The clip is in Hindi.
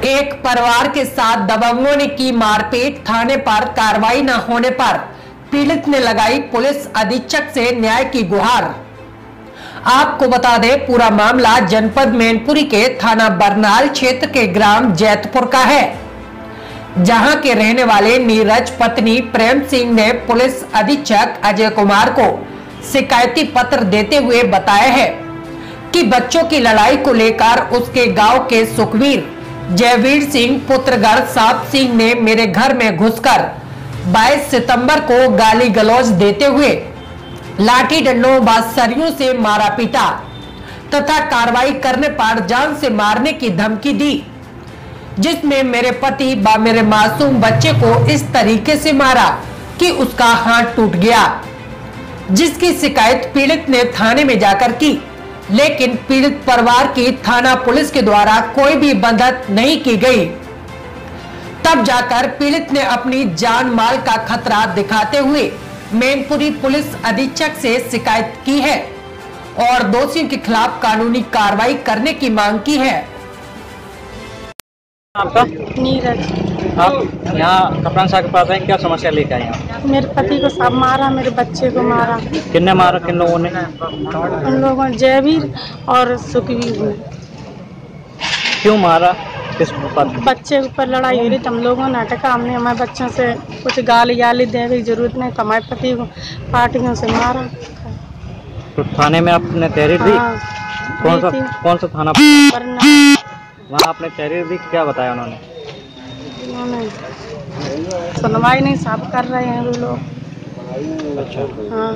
एक परिवार के साथ दबंगों ने की मारपीट, थाने पर कार्रवाई न होने पर पीड़ित ने लगाई पुलिस अधीक्षक से न्याय की गुहार। आपको बता दें, पूरा मामला जनपद मैनपुरी के थाना बरनाल क्षेत्र के ग्राम जैतपुर का है, जहाँ के रहने वाले नीरज पत्नी प्रेम सिंह ने पुलिस अधीक्षक अजय कुमार को शिकायती पत्र देते हुए बताया है कि बच्चों की लड़ाई को लेकर उसके गाँव के सुखवीर जयवीर सिंह, पुत्रगढ़ सात सिंह ने मेरे घर में घुसकर 22 सितंबर को गाली गलौज देते हुए लाठी डंडों व सरियों से मारा पीटा तथा कार्रवाई करने, पर जान से मारने की धमकी दी, जिसमें मेरे पति व मेरे मासूम बच्चे को इस तरीके से मारा कि उसका हाथ टूट गया, जिसकी शिकायत पीड़ित ने थाने में जाकर की। लेकिन पीड़ित परिवार की थाना पुलिस के द्वारा कोई भी मदद नहीं की गई। तब जाकर पीड़ित ने अपनी जान माल का खतरा दिखाते हुए मेनपुरी पुलिस अधीक्षक से शिकायत की है और दोषियों के खिलाफ कानूनी कार्रवाई करने की मांग की है। आपका? नीरज। आप यहाँ कपड़ान साहब के पास आए क्या समस्या लेके आए हैं मेरे पति को सब मारा मेरे बच्चे को मारा। किन्ने मारा किन लोगों ने? उन लोगों ने जयवीर और सुखवीर ने क्यों मारा? किस पर बच्चे के ऊपर लड़ाई हो रही तो हम लोगों ने अटका हमने हमारे बच्चों से कुछ गाली गाली देने की ज़रूरत नहीं तो हमारे पति को पार्टियों से मारा। तो थाने में आपने तहरीर दी? हाँ, कौन सा कौन सा थाना? वहाँ अपने कैरियर भी क्या बताया उन्होंने? उन्होंने सुनवाई नहीं साफ़ कर रहे हैं वो लोग। अच्छा। हाँ।